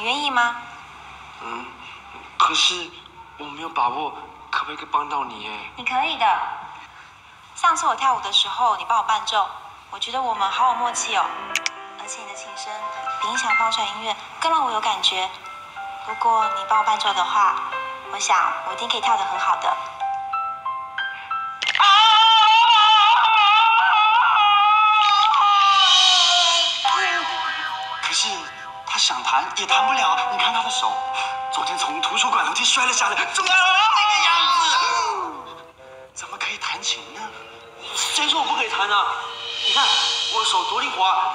你愿意吗？嗯，可是我没有把握，可不可以帮到你？哎，你可以的。上次我跳舞的时候，你帮我伴奏，我觉得我们好有默契哦。而且你的琴声比音响放出来音乐更让我有感觉。如果你帮我伴奏的话，我想我一定可以跳得很好的。可是他想弹也弹不了，你看他的手，昨天从图书馆楼梯摔了下来，肿啊那个样子，怎么可以弹琴呢？谁说我不可以弹呢？你看我的手多灵活啊！